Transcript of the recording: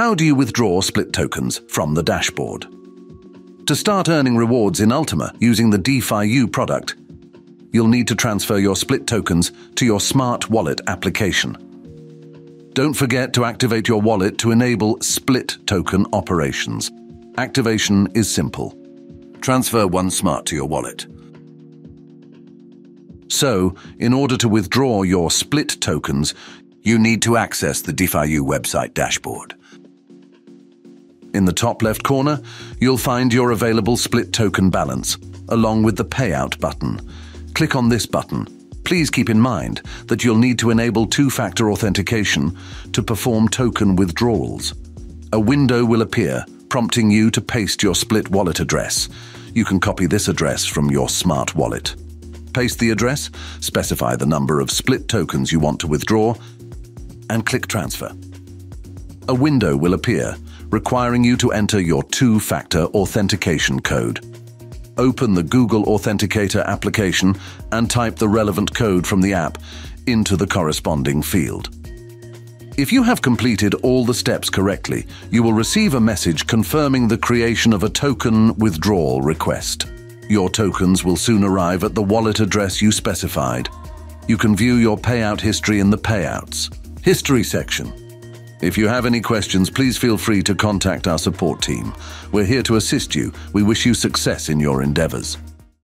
How do you withdraw split tokens from the dashboard? To start earning rewards in Ultima using the DeFi product, you'll need to transfer your split tokens to your smart wallet application. Don't forget to activate your wallet to enable split token operations. Activation is simple. Transfer one smart to your wallet. So, in order to withdraw your split tokens, you need to access the DeFi website dashboard. In the top left corner, you'll find your available split token balance, along with the payout button. Click on this button. Please keep in mind that you'll need to enable two-factor authentication to perform token withdrawals. A window will appear, prompting you to paste your split wallet address. You can copy this address from your smart wallet. Paste the address, specify the number of split tokens you want to withdraw, and click Transfer. A window will appear, requiring you to enter your two-factor authentication code. Open the Google Authenticator application and type the relevant code from the app into the corresponding field. If you have completed all the steps correctly, you will receive a message confirming the creation of a token withdrawal request. Your tokens will soon arrive at the wallet address you specified. You can view your payout history in the Payouts History section. If you have any questions, please feel free to contact our support team. We're here to assist you. We wish you success in your endeavors.